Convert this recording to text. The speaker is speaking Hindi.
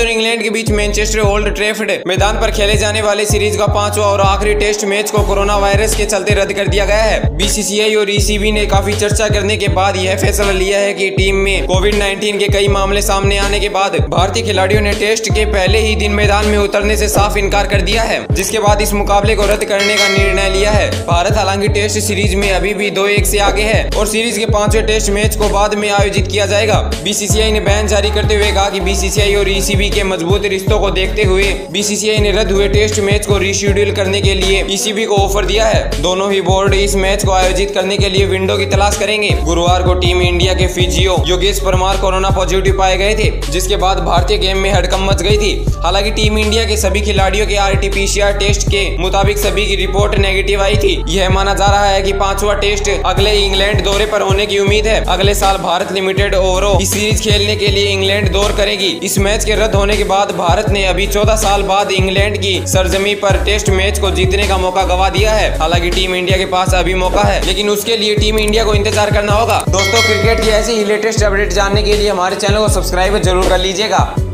और इंग्लैंड के बीच मैनचेस्टर ओल्ड ट्रेफर्ड मैदान पर खेले जाने वाले सीरीज़ का पांचवा और आखिरी टेस्ट मैच को कोरोना वायरस के चलते रद्द कर दिया गया है। बीसीसीआई और ईसीबी ने काफ़ी चर्चा करने के बाद यह फैसला लिया है कि टीम में कोविड 19 के कई मामले सामने आने के बाद भारतीय खिलाड़ियों ने टेस्ट के पहले ही दिन मैदान में उतरने ऐसी साफ़ इनकार कर दिया है, जिसके बाद इस मुकाबले को रद्द करने का निर्णय लिया है। भारत हालाँकि टेस्ट सीरीज़ में अभी भी दो एक ऐसी आगे है और सीरीज़ के पांचवे टेस्ट मैच को बाद में आयोजित किया जाएगा। बीसीसीआई ने बयान जारी करते हुए कहा की बीसीसीआई और ईसीबी के मज़बूत रिश्तों को देखते हुए बीसीसीआई ने रद्द हुए टेस्ट मैच को रिशेड्यूल करने के लिए ईसीबी को ऑफ़र दिया है। दोनों ही बोर्ड इस मैच को आयोजित करने के लिए विंडो की तलाश करेंगे। गुरुवार को टीम इंडिया के physio Yogesh Parmar corona positive पाए गए थे, जिसके बाद भारतीय गेम में हड़कम मच गई थी। हालाँकि टीम इंडिया के सभी खिलाड़ियों के आर टेस्ट के मुताबिक सभी की रिपोर्ट नेगेटिव आई थी। यह माना जा रहा है की पांचवा टेस्ट अगले इंग्लैंड दौरे आरोप होने की उम्मीद है। अगले साल भारत लिमिटेड ओवरों सीरीज़ खेलने के लिए इंग्लैंड दौर करेगी। इस मैच के रद्द होने के बाद भारत ने अभी 14 साल बाद इंग्लैंड की सरजमी पर टेस्ट मैच को जीतने का मौका गवा दिया है। हालाँकि टीम इंडिया के पास अभी मौका है, लेकिन उसके लिए टीम इंडिया को इंतज़ार करना होगा। दोस्तों, क्रिकेट की ऐसी ही लेटेस्ट अपडेट जानने के लिए हमारे चैनल को सब्सक्राइब ज़रूर कर लीजिएगा।